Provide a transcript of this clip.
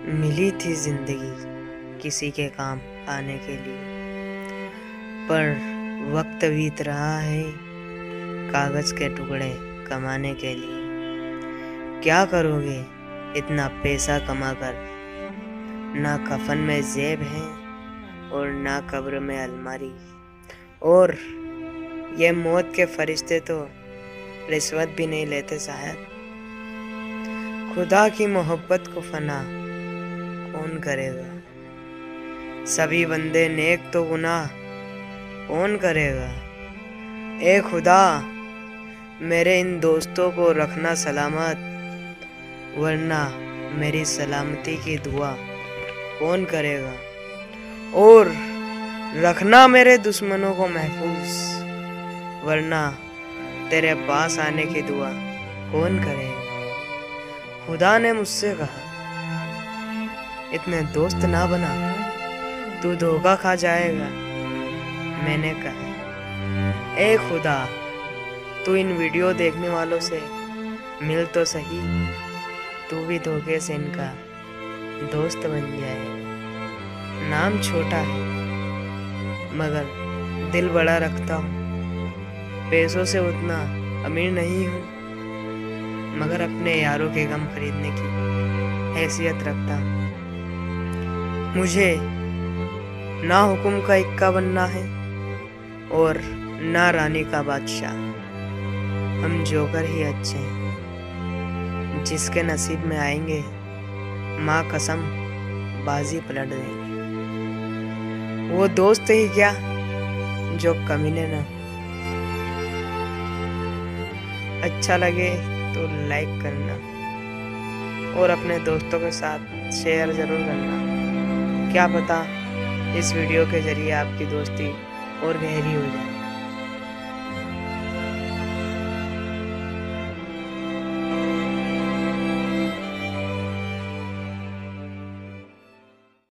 मिली थी ज़िंदगी किसी के काम आने के लिए। पर वक्त बीत रहा है कागज़ के टुकड़े कमाने के लिए। क्या करोगे इतना पैसा कमा कर ना कफन में जेब है और ना कब्र में अलमारी। और ये मौत के फरिश्ते तो रिश्वत भी नहीं लेते शायद खुदा की मोहब्बत को फना कौन करेगा? सभी बंदे नेक तो गुनाह, कौन करेगा? ए खुदा, मेरे इन दोस्तों को रखना सलामत, वरना मेरी सलामती की दुआ कौन करेगा? और रखना मेरे दुश्मनों को महफूज, वरना तेरे पास आने की दुआ कौन करेगा? खुदा ने मुझसे कहा इतने दोस्त ना बना। तू धोखा खा जाएगा, मैंने कहा। ए खुदा, तू इन वीडियो देखने वालों से मिल तो सही, तू भी धोखे से इनका दोस्त बन जाए। नाम छोटा है, मगर दिल बड़ा रखता हूँ। पैसों से उतना अमीर नहीं हूँ, मगर अपने यारों के गम खरीदने की हैसियत रखता मुझे ना हुकुम का इक्का बनना है और ना रानी का बादशाह। हम जोकर ही अच्छे हैं। जिसके नसीब में आएँगे, माँ कसम बाजी पलट देंगे। वो दोस्त ही क्या जो कमीने ना। अच्छा लगे तो लाइक करना और अपने दोस्तों के साथ शेयर ज़रूर करना। क्या पता इस वीडियो के ज़रिए आपकी दोस्ती और गहरी हो जाए।